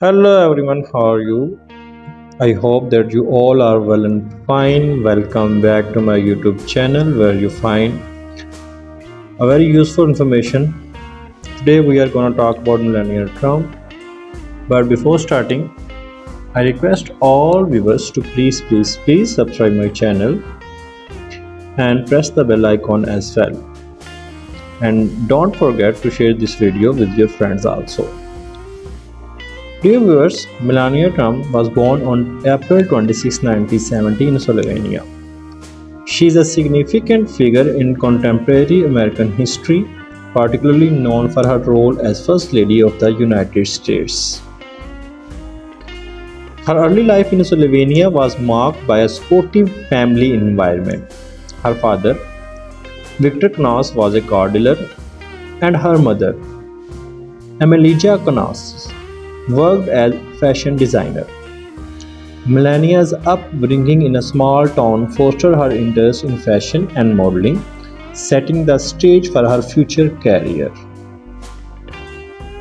Hello everyone, how are you? I hope that you all are well and fine. Welcome back to my YouTube channel where you find a very useful information. Today we are going to talk about Melania Trump. But before starting, I request all viewers to please, please, please subscribe my channel and press the bell icon as well. And don't forget to share this video with your friends also. Dear viewers, Melania Trump was born on April 26, 1970 in Slovenia. She is a significant figure in contemporary American history, particularly known for her role as First Lady of the United States. Her early life in Slovenia was marked by a supportive family environment. Her father, Victor Knaus, was a car dealer, and her mother, Amelija Knaus, worked as fashion designer. Melania's upbringing in a small town fostered her interest in fashion and modeling, setting the stage for her future career.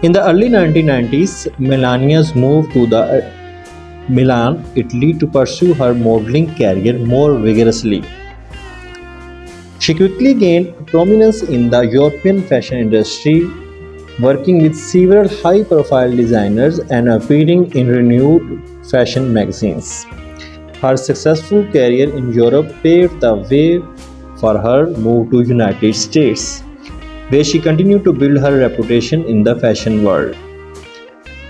In the early 1990s, Melania's moved to the uh, Milan, Italy to pursue her modeling career more vigorously. She quickly gained prominence in the European fashion industry working with several high profile designers and appearing in renewed fashion magazines. Her successful career in Europe paved the way for her move to United States, where she continued to build her reputation in the fashion world.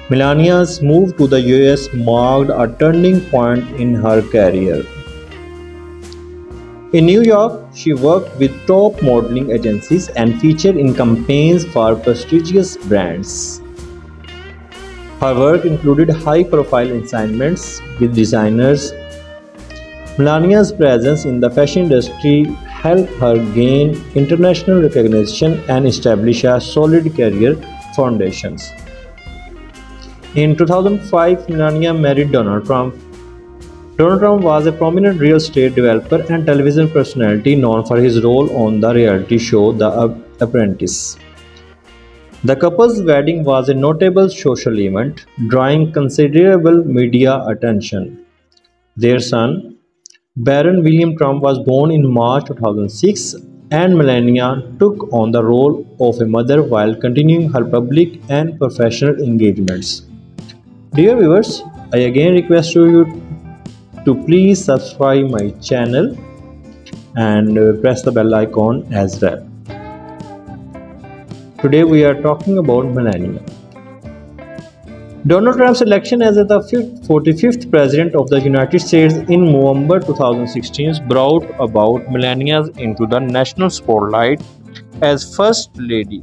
Melania's move to the US marked a turning point in her career. In New York, she worked with top modeling agencies and featured in campaigns for prestigious brands. Her work included high profile assignments with designers. Melania's presence in the fashion industry helped her gain international recognition and establish a solid career foundations. In 2005, Melania married Donald Trump Donald Trump was a prominent real estate developer and television personality known for his role on the reality show The Apprentice. The couple's wedding was a notable social event, drawing considerable media attention. Their son, Barron William Trump, was born in March 2006, and Melania took on the role of a mother while continuing her public and professional engagements. Dear viewers, I again request you to please subscribe my channel and uh, press the bell icon as well. Today we are talking about Melania. Donald Trump's election as the 45th President of the United States in November 2016 brought about Melania's into the national spotlight as First Lady.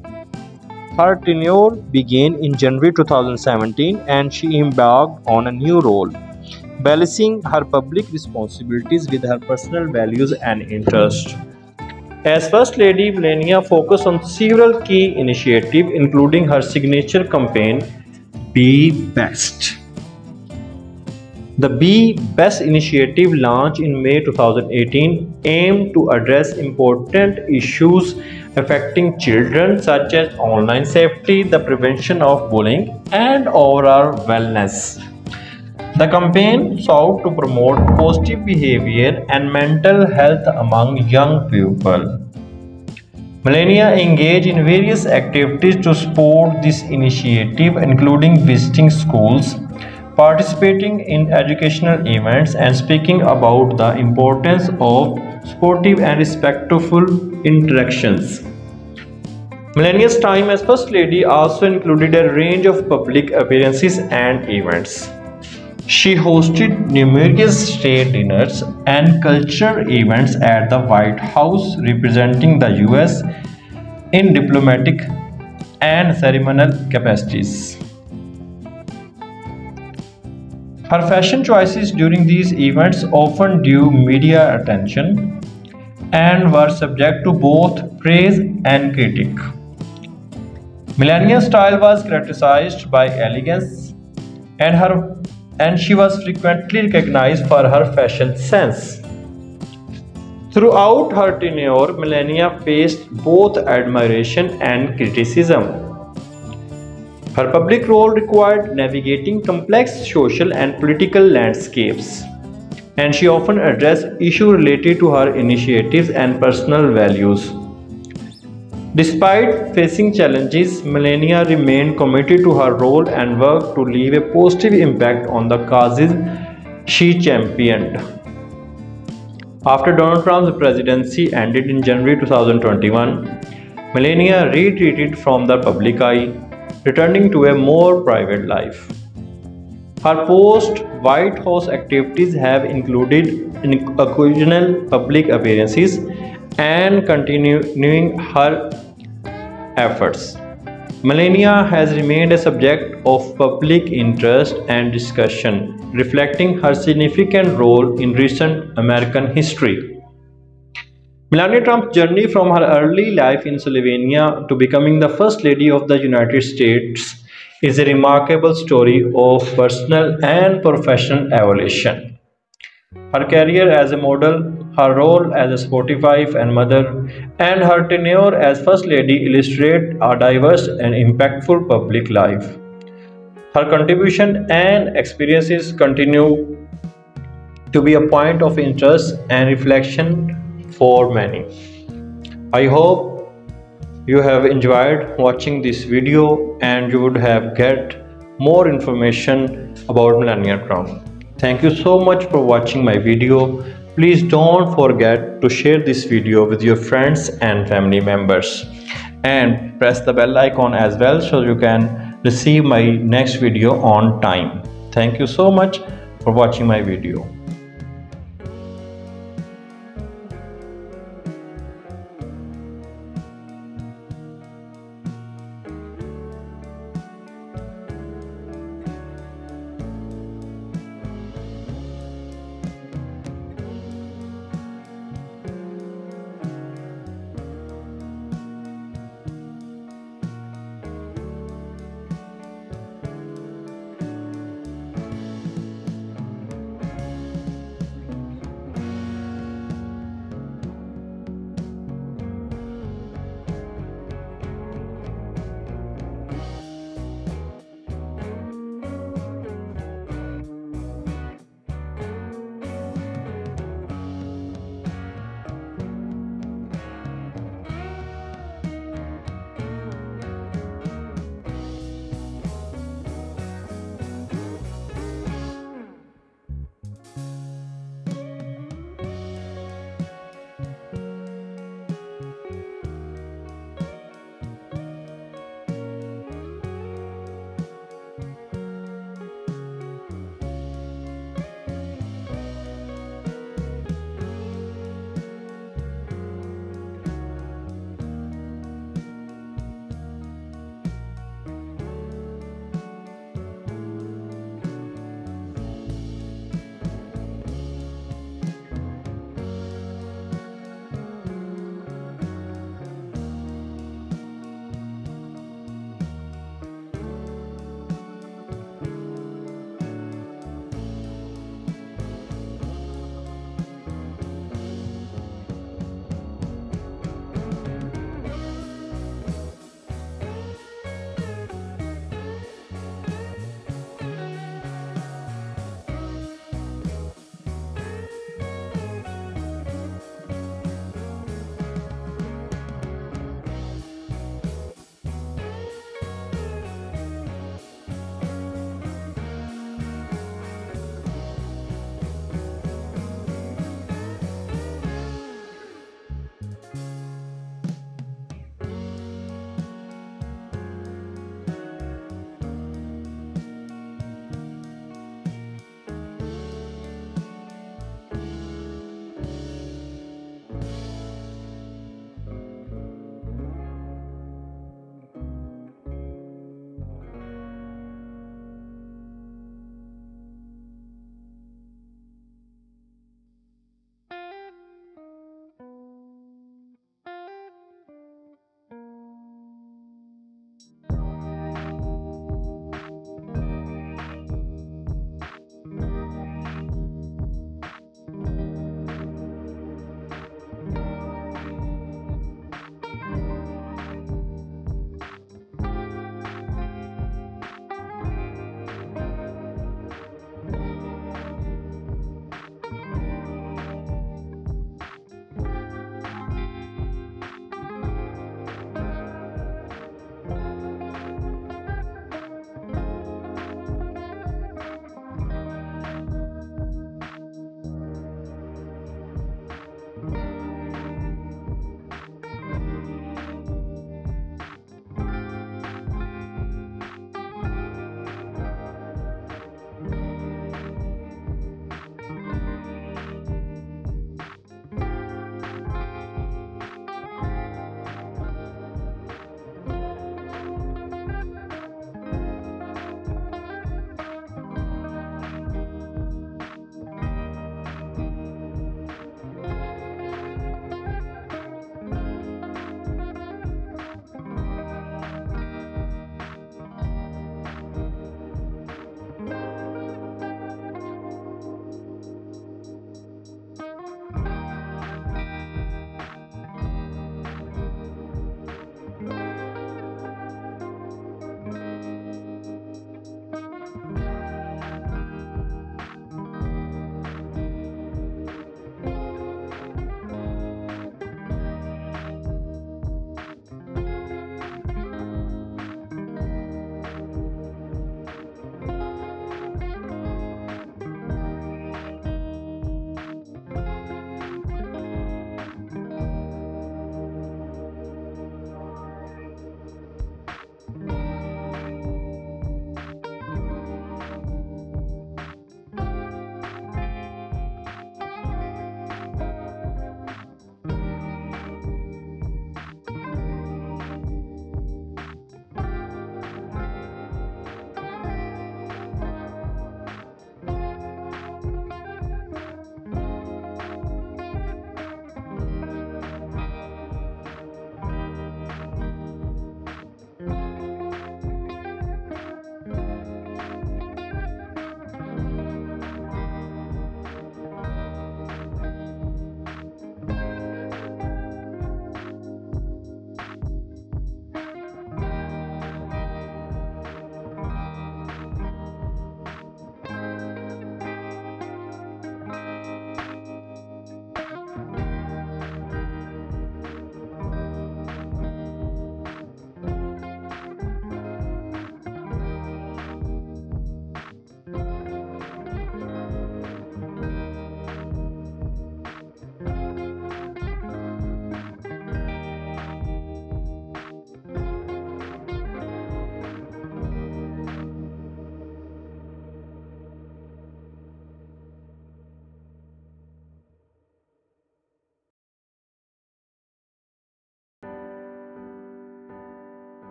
Her tenure began in January 2017 and she embarked on a new role balancing her public responsibilities with her personal values and interests. As First Lady, Melania focused on several key initiatives, including her signature campaign, Be Best. The Be Best initiative, launched in May 2018, aimed to address important issues affecting children, such as online safety, the prevention of bullying, and overall wellness. The campaign sought to promote positive behavior and mental health among young people. Melania engaged in various activities to support this initiative, including visiting schools, participating in educational events, and speaking about the importance of sportive and respectful interactions. Melania's time as First Lady also included a range of public appearances and events. She hosted numerous state dinners and cultural events at the White House representing the US in diplomatic and ceremonial capacities. Her fashion choices during these events often drew media attention and were subject to both praise and critique. Melania's style was characterized by elegance and her and she was frequently recognized for her fashion sense. Throughout her tenure, Melania faced both admiration and criticism. Her public role required navigating complex social and political landscapes, and she often addressed issues related to her initiatives and personal values. Despite facing challenges, Melania remained committed to her role and worked to leave a positive impact on the causes she championed. After Donald Trump's presidency ended in January 2021, Melania retreated from the public eye, returning to a more private life. Her post White House activities have included occasional public appearances and continuing her efforts. Melania has remained a subject of public interest and discussion, reflecting her significant role in recent American history. Melania Trump's journey from her early life in Slovenia to becoming the First Lady of the United States is a remarkable story of personal and professional evolution. Her career as a model, her role as a sportive wife and mother, and her tenure as First Lady illustrate a diverse and impactful public life. Her contribution and experiences continue to be a point of interest and reflection for many. I hope you have enjoyed watching this video and you would have get more information about Melania Trump. Thank you so much for watching my video. Please don't forget to share this video with your friends and family members and press the bell icon as well so you can receive my next video on time. Thank you so much for watching my video.